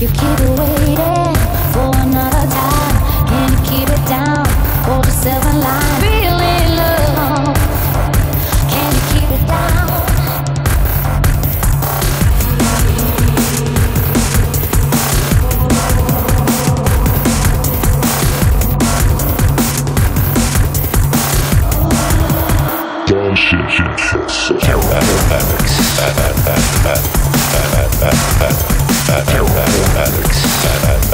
You keep it waiting for another time. Can keep it down? Hold yourself.